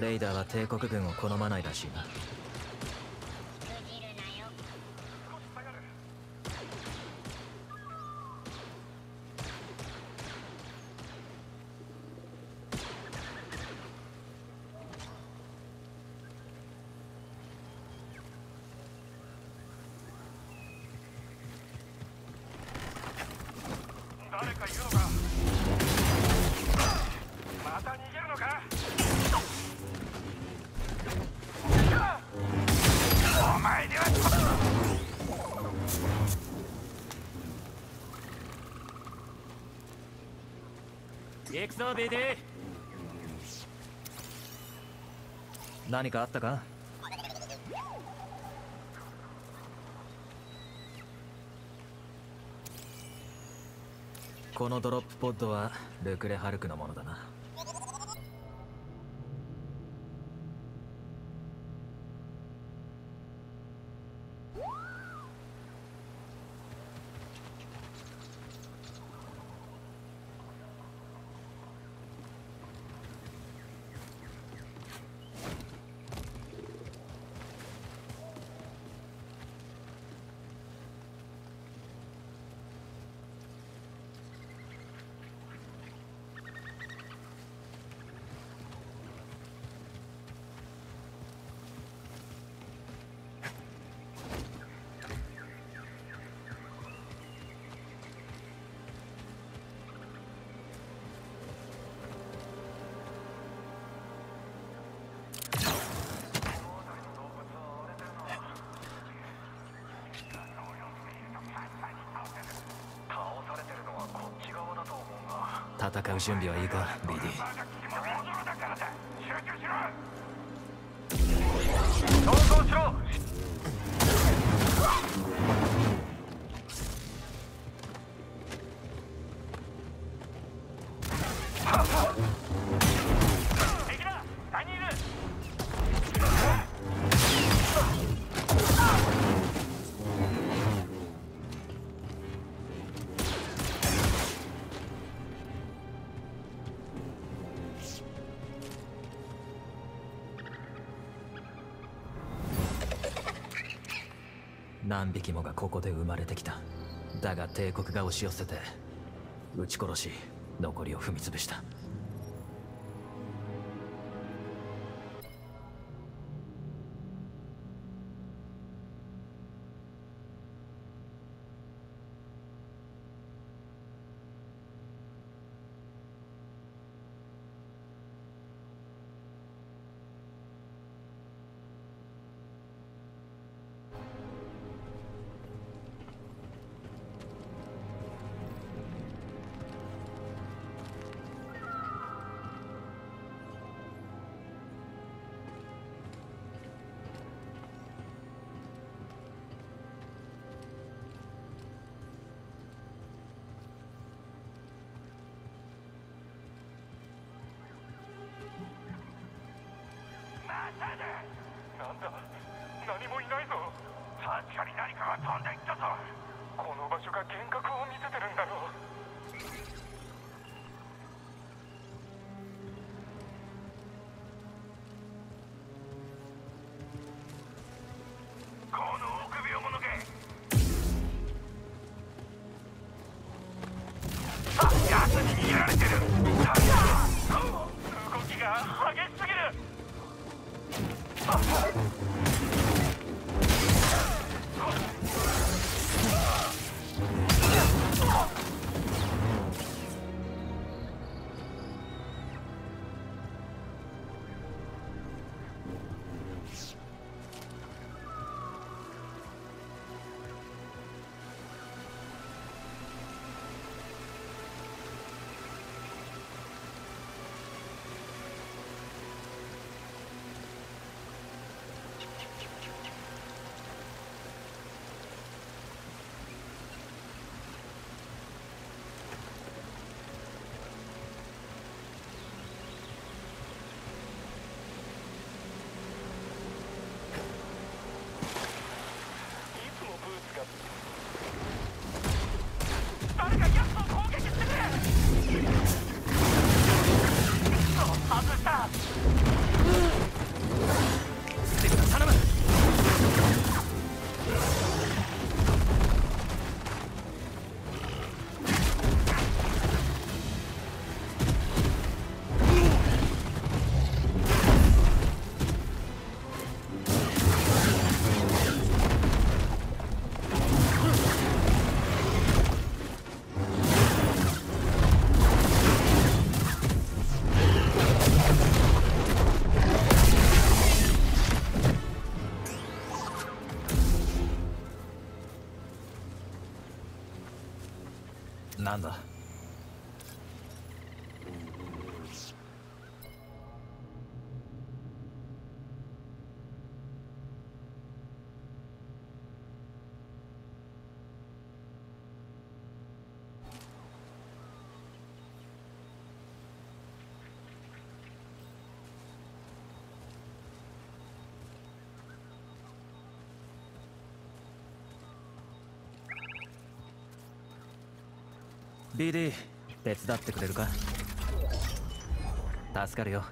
レイダーは帝国軍を好まないらしいな。くぞ BD 何かあったか？このドロップポッドはルクレハルクのものだな。戦う準備はいいか BD まだ気も戻るだからだ集中しろ。何匹もがここで生まれてきた。だが帝国が押し寄せて撃ち殺し残りを踏み潰した。何もいない男子 BD 手伝ってくれるか？助かるよ。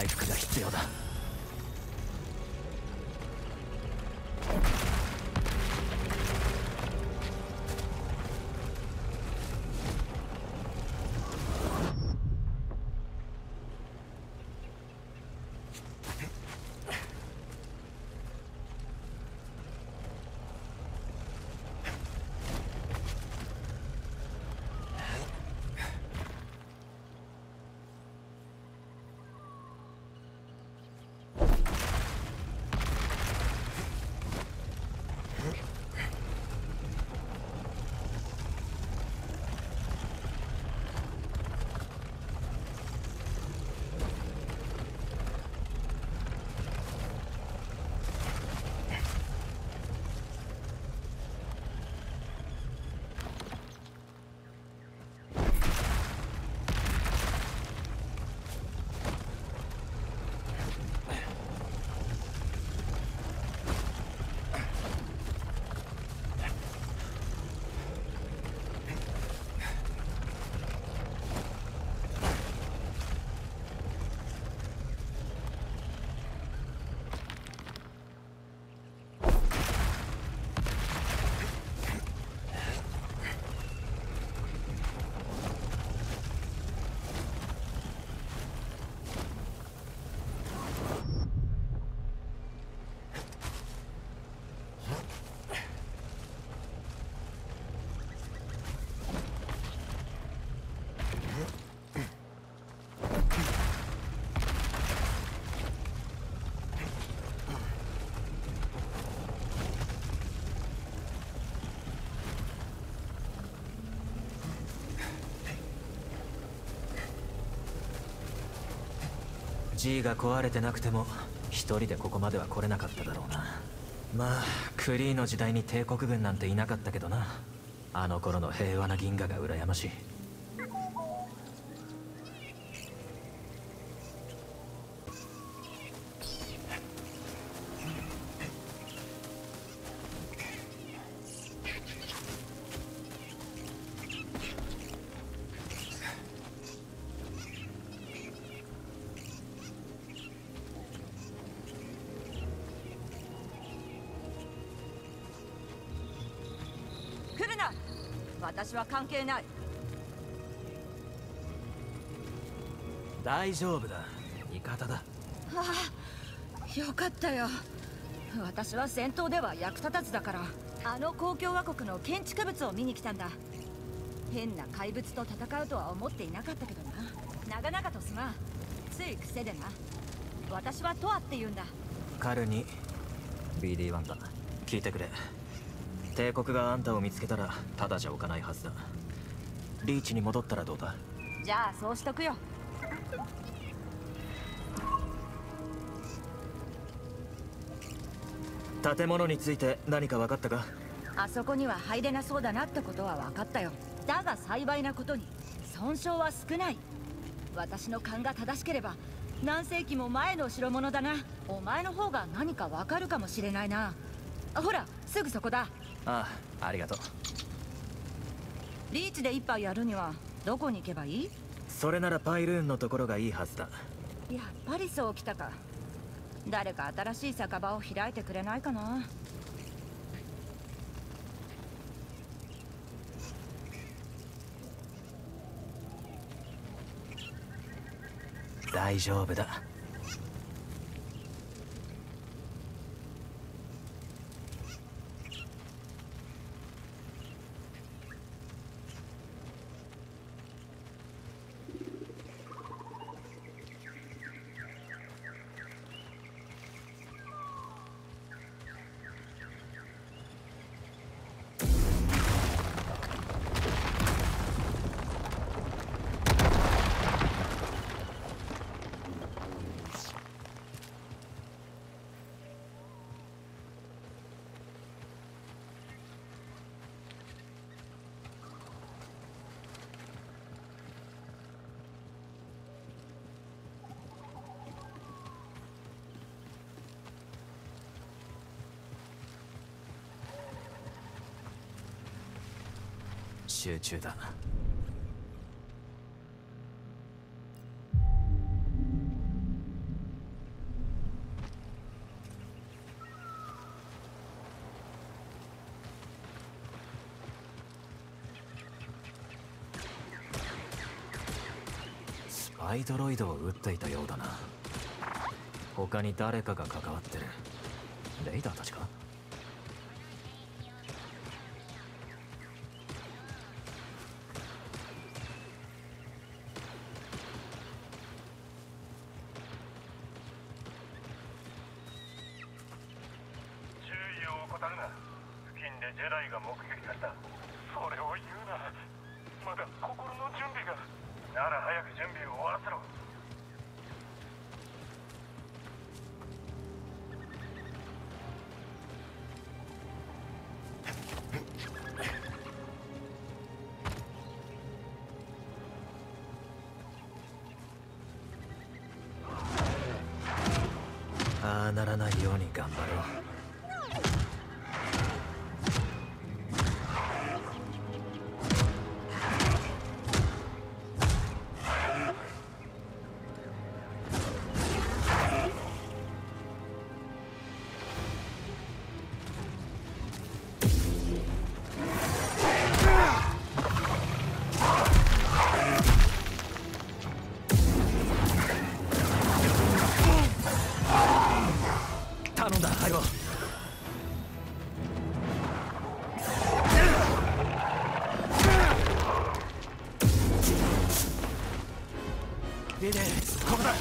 回復が必要だ。G が壊れてなくても一人でここまでは来れなかっただろうな。まあクリーの時代に帝国軍なんていなかったけどな。あの頃の平和な銀河が羨ましい。私は関係ない。大丈夫だ。味方だ。ああよかったよ。私は戦闘では役立たずだから。あの公共和国の建築物を見に来たんだ。変な怪物と戦うとは思っていなかったけどな。長々とすまん。つい癖でな。私はトアって言うんだ。カルに BD1 だ聞いてくれ帝国があんたを見つけたらただじゃおかないはずだ。リーチに戻ったらどうだ？じゃあそうしとくよ。建物について何か分かったか？あそこには入れなそうだなってことは分かったよ。だが幸いなことに損傷は少ない。私の勘が正しければ何世紀も前の代物だな。お前の方が何かわかるかもしれないな。ほらすぐそこだああありがとう。リーチで一杯やるにはどこに行けばいい？それならパイルーンのところがいいはずだ。やっぱりそうきたか。誰か新しい酒場を開いてくれないかな。大丈夫だ集中だ。スパイドロイドを撃っていたようだな。他に誰かが関わってる。レイダーたちか？でジェダイが目撃された。それを言うなまだ心の準備が。なら早く準備を終わらせろ。ああならないように頑張ろう。ここだ。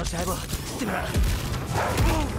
よし相棒切って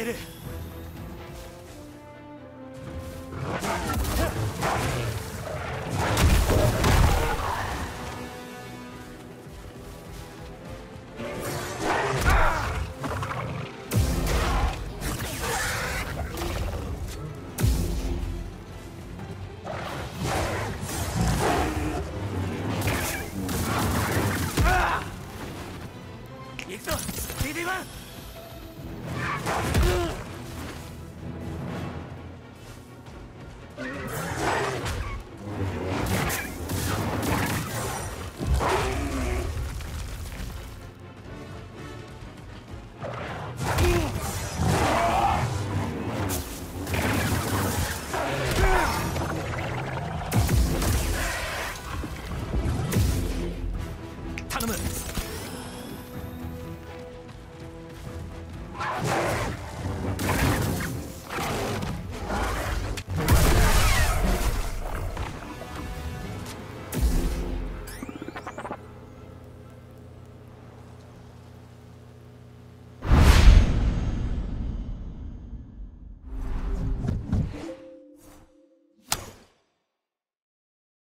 える。